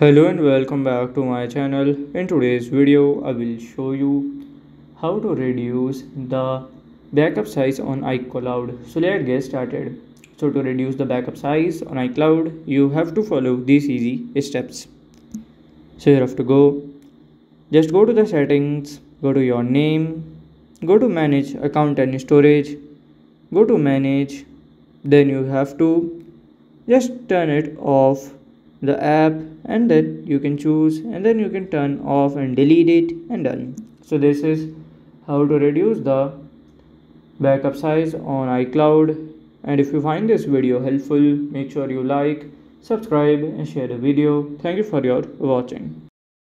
Hello and welcome back to my channel. In today's video, I will show you how to reduce the backup size on iCloud. So let's get started. So to reduce the backup size on iCloud, you have to follow these easy steps. So you have to go, just go to the settings, go to your name, go to manage account and storage, go to manage, then you have to just turn it off the app and then you can choose and then you can turn off and delete it and done. So this is how to reduce the backup size on iCloud. And if you find this video helpful make sure you like subscribe and share the video. Thank you for your watching